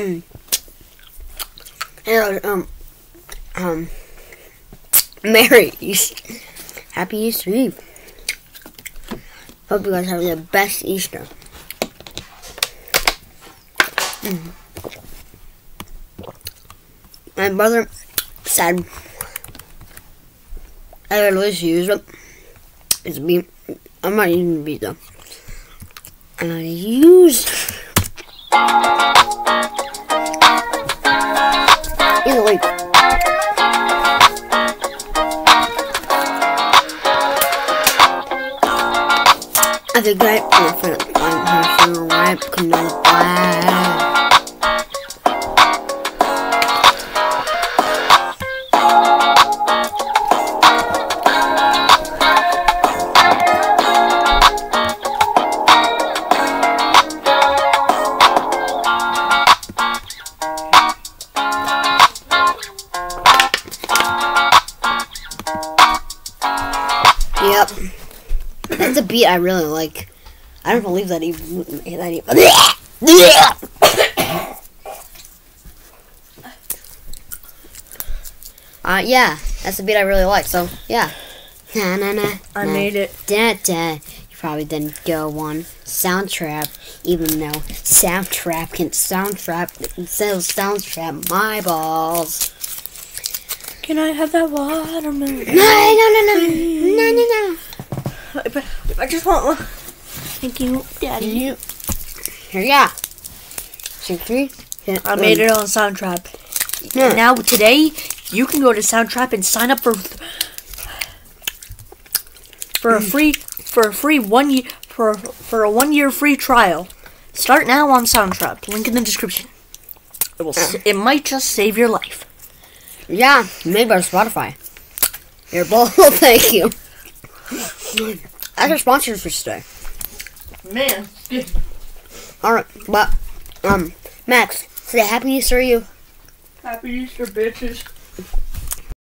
Mm. And, um, um, Merry Easter. Happy Easter Eve. Hope you guys have the best Easter. Mm. My brother said I would always use it. It's beat. I'm not using though. And I use I think I prefer I'm her rap canoe black. Yep. That's a beat I really like. I don't believe that even that even. Uh, yeah, that's a beat I really like. So yeah. Na, na, na, I na, made it. Da, da. You probably didn't go on Soundtrap, even though Soundtrap can Soundtrap instead Soundtrap my balls. Can I have that watermelon? No, no, no, no, no, no, no. I just want one. Thank you, Daddy. You. Here, yeah. Six, three. I made it on Soundtrap. Yeah. Now today, you can go to Soundtrap and sign up for for a mm. free for a free one year for for a one year free trial. Start now on Soundtrap. Link in the description. It will. s It might just save your life. Yeah, made by Spotify. Your ball, thank you. That's our sponsors for today. Man, Alright, but, um, Max, say happy Easter to you. happy Easter, bitches.